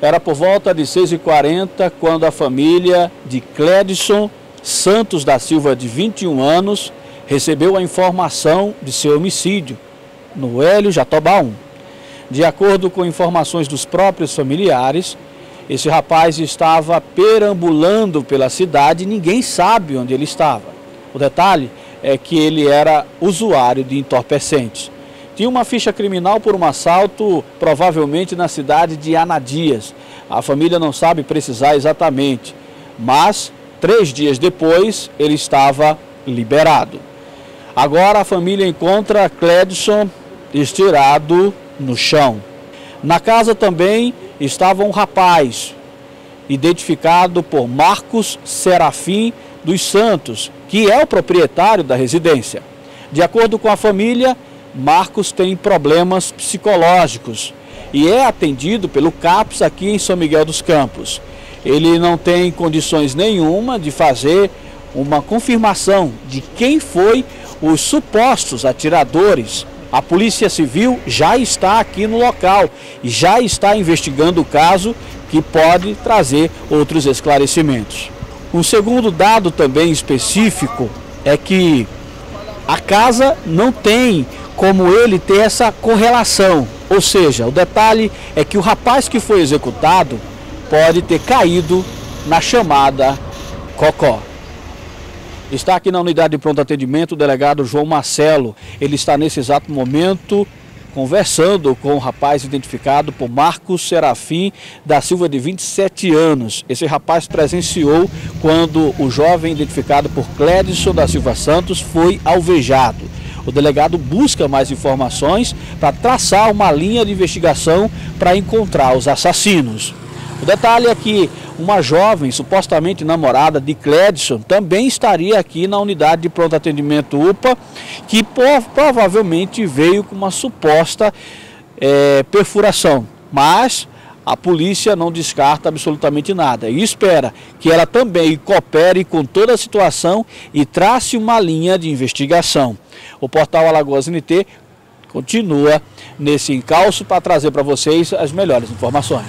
Era por volta de 6h40 quando a família de Cledson Santos da Silva, de 21 anos, recebeu a informação de seu homicídio no Hélio Jatobá 1. De acordo com informações dos próprios familiares, esse rapaz estava perambulando pela cidade e ninguém sabe onde ele estava. O detalhe é que ele era usuário de entorpecentes. Tinha uma ficha criminal por um assalto, provavelmente na cidade de Anadias. A família não sabe precisar exatamente, mas três dias depois ele estava liberado. Agora a família encontra Cledson estirado no chão. Na casa também estava um rapaz, identificado por Marcos Serafim dos Santos, que é o proprietário da residência. De acordo com a família, Marcos tem problemas psicológicos e é atendido pelo CAPS aqui em São Miguel dos Campos. Ele não tem condições nenhuma de fazer uma confirmação de quem foi os supostos atiradores. A Polícia Civil já está aqui no local e já está investigando o caso que pode trazer outros esclarecimentos. Um segundo dado também específico é que a casa não tem como ele ter essa correlação. Ou seja, o detalhe é que o rapaz que foi executado pode ter caído na chamada Cocó. Está aqui na unidade de pronto atendimento o delegado João Marcelo. Ele está nesse exato momento conversando com um rapaz identificado por Marcos Serafim da Silva, de 27 anos. Esse rapaz presenciou quando o jovem identificado por Clédson da Silva Santos foi alvejado. O delegado busca mais informações para traçar uma linha de investigação para encontrar os assassinos. O detalhe é que uma jovem, supostamente namorada de Cledson, também estaria aqui na unidade de pronto atendimento UPA, que provavelmente veio com uma suposta é, perfuração. Mas a polícia não descarta absolutamente nada e espera que ela também coopere com toda a situação e trace uma linha de investigação. O portal Alagoas NT continua nesse encalço para trazer para vocês as melhores informações.